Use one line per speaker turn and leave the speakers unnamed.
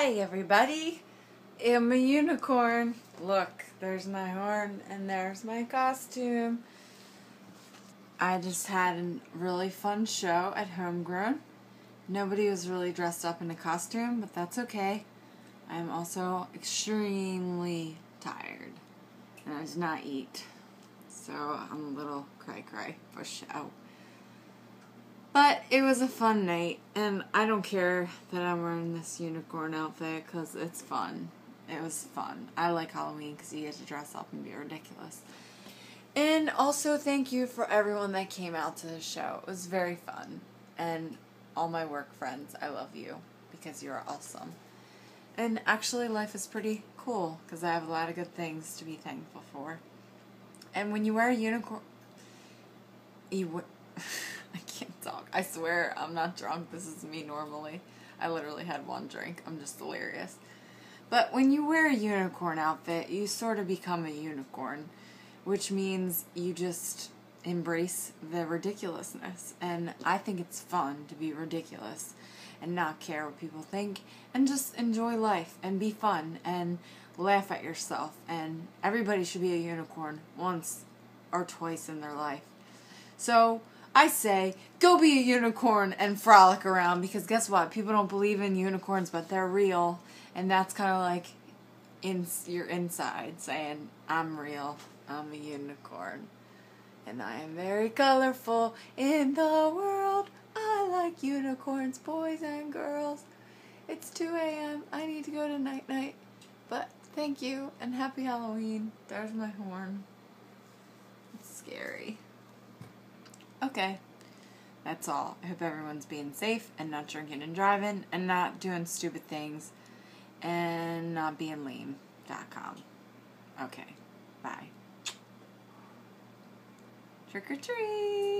Hi, everybody. I'm a unicorn. Look, there's my horn and there's my costume. I just had a really fun show at Homegrown. Nobody was really dressed up in a costume, but that's okay. I'm also extremely tired and I did not eat. So I'm a little cry cry for show. But it was a fun night, and I don't care that I'm wearing this unicorn outfit because it's fun. It was fun. I like Halloween because you get to dress up and be ridiculous. And also, thank you for everyone that came out to the show. It was very fun. And all my work friends, I love you because you're awesome. And actually, life is pretty cool because I have a lot of good things to be thankful for. And when you wear a unicorn, you. Talk. I swear I'm not drunk. This is me normally. I literally had one drink. I'm just delirious. But when you wear a unicorn outfit, you sort of become a unicorn, which means you just embrace the ridiculousness. And I think it's fun to be ridiculous and not care what people think and just enjoy life and be fun and laugh at yourself. And everybody should be a unicorn once or twice in their life. So, I say, go be a unicorn and frolic around because guess what? People don't believe in unicorns, but they're real. And that's kind of like in your inside saying, I'm real. I'm a unicorn. And I am very colorful in the world. I like unicorns, boys and girls. It's 2 a.m. I need to go to night night. But thank you and happy Halloween. There's my horn. It's scary. Okay. That's all. I hope everyone's being safe and not drinking and driving and not doing stupid things and not being lame.com. Okay. Bye. Trick or treat.